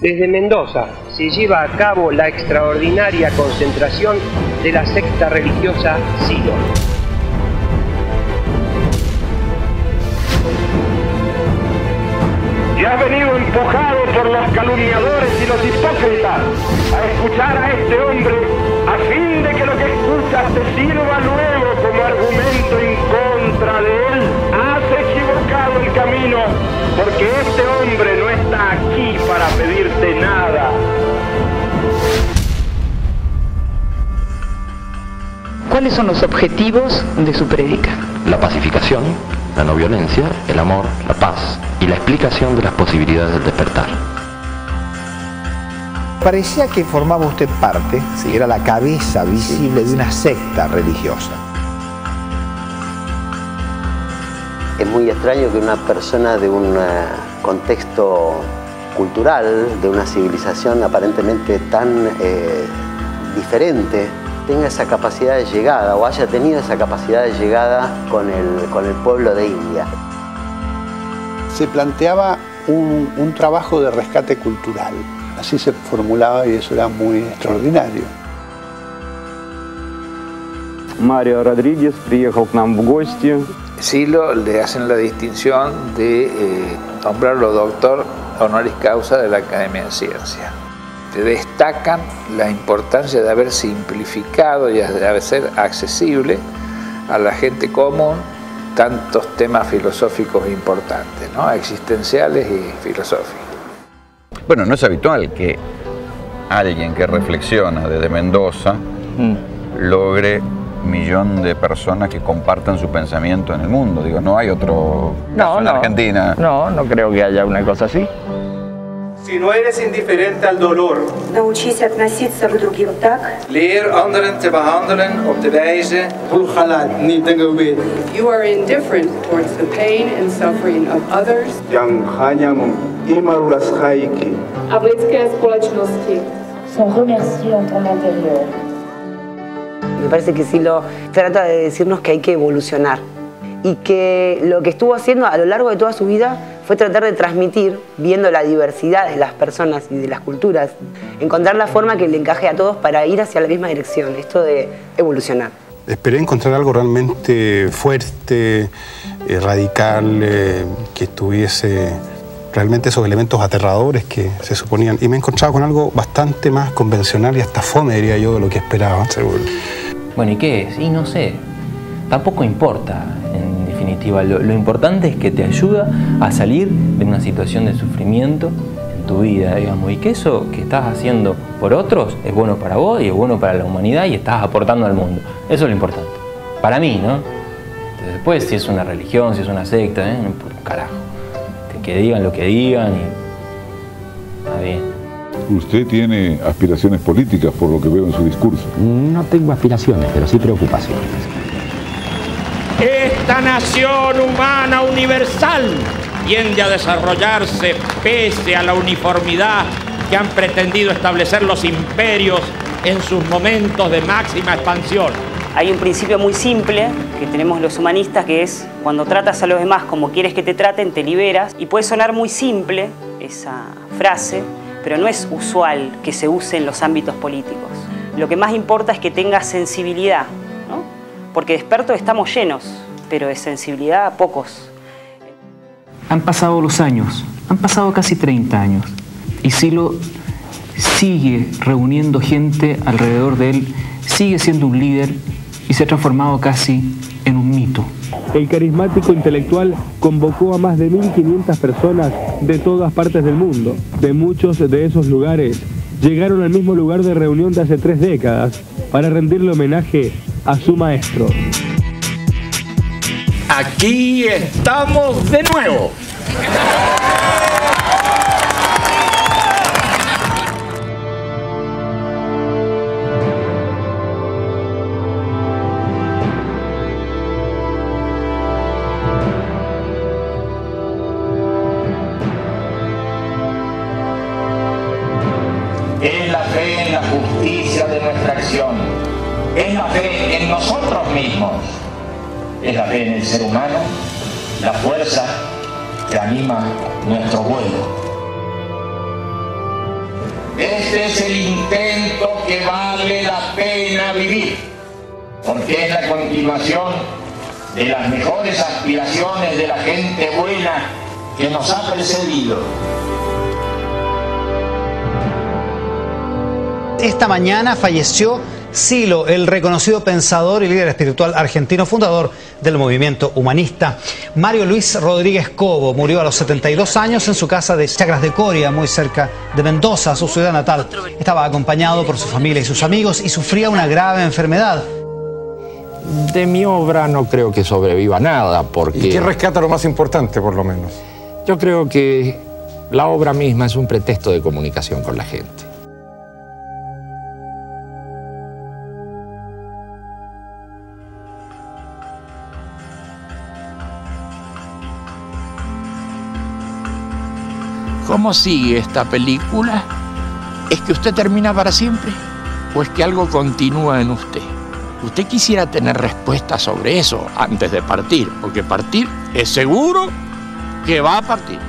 Desde Mendoza se lleva a cabo la extraordinaria concentración de la secta religiosa Silo. y has venido empujado por los calumniadores y los hipócritas a escuchar a este hombre ¿Cuáles son los objetivos de su prédica? La pacificación, la no violencia, el amor, la paz y la explicación de las posibilidades del despertar. Parecía que formaba usted parte, si era la cabeza visible de una secta religiosa. Es muy extraño que una persona de un eh, contexto cultural, de una civilización aparentemente tan eh, diferente, tenga esa capacidad de llegada o haya tenido esa capacidad de llegada con el, con el pueblo de India. Se planteaba un, un trabajo de rescate cultural. Así se formulaba y eso era muy extraordinario. Mario Rodríguez приехал к нам в гости. Silo le hacen la distinción de eh, nombrarlo doctor honoris causa de la Academia de Ciencia. Te destacan la importancia de haber simplificado y de haber ser accesible a la gente común tantos temas filosóficos importantes, ¿no? existenciales y filosóficos. Bueno, no es habitual que alguien que reflexiona desde Mendoza logre un millón de personas que compartan su pensamiento en el mundo. Digo, no hay otro caso en Argentina. No, no creo que haya una cosa así. Si no eres indiferente al dolor, Научись относиться к другим так, leer anderen te behandelen op de wijze You are indifferent towards the pain and suffering of others. A v lidské společnosti. Sont remerciés en ton intérieur. Me parece que Silo trata de decirnos que hay que evolucionar y que lo que estuvo haciendo a lo largo de toda su vida fue tratar de transmitir, viendo la diversidad de las personas y de las culturas, encontrar la forma que le encaje a todos para ir hacia la misma dirección, esto de evolucionar. Esperé encontrar algo realmente fuerte, eh, radical, eh, que tuviese realmente esos elementos aterradores que se suponían. Y me he encontrado con algo bastante más convencional y hasta fome, diría yo, de lo que esperaba, seguro. Bueno, ¿y qué es? Y no sé. Tampoco importa, en Lo, lo importante es que te ayuda a salir de una situación de sufrimiento en tu vida, digamos. Y que eso que estás haciendo por otros es bueno para vos y es bueno para la humanidad y estás aportando al mundo. Eso es lo importante. Para mí, ¿no? Después, si es una religión, si es una secta, ¿eh? un carajo. Que digan lo que digan y. Está bien. Usted tiene aspiraciones políticas por lo que veo en su discurso. No tengo aspiraciones, pero sí preocupaciones. Esta nación humana universal tiende a desarrollarse pese a la uniformidad que han pretendido establecer los imperios en sus momentos de máxima expansión. Hay un principio muy simple que tenemos los humanistas que es cuando tratas a los demás como quieres que te traten, te liberas. Y puede sonar muy simple esa frase, pero no es usual que se use en los ámbitos políticos. Lo que más importa es que tengas sensibilidad. Porque de expertos estamos llenos, pero de sensibilidad pocos. Han pasado los años, han pasado casi 30 años, y Silo sigue reuniendo gente alrededor de él, sigue siendo un líder y se ha transformado casi en un mito. El carismático intelectual convocó a más de 1.500 personas de todas partes del mundo. De muchos de esos lugares llegaron al mismo lugar de reunión de hace tres décadas para rendirle homenaje a su maestro. Aquí estamos de nuevo. Es la fe en la justicia de nuestra acción. Es la fe en nosotros mismos. Es la fe en el ser humano, la fuerza que anima nuestro vuelo. Este es el intento que vale la pena vivir, porque es la continuación de las mejores aspiraciones de la gente buena que nos ha precedido. Esta mañana falleció Silo, el reconocido pensador y líder espiritual argentino, fundador del movimiento humanista. Mario Luis Rodríguez Cobo murió a los 72 años en su casa de Chacras de Coria, muy cerca de Mendoza, su ciudad natal. Estaba acompañado por su familia y sus amigos y sufría una grave enfermedad. De mi obra no creo que sobreviva nada, porque... ¿Y qué rescata lo más importante, por lo menos? Yo creo que la obra misma es un pretexto de comunicación con la gente. ¿Cómo sigue esta película? ¿Es que usted termina para siempre? ¿O es que algo continúa en usted? Usted quisiera tener respuestas sobre eso antes de partir, porque partir es seguro que va a partir.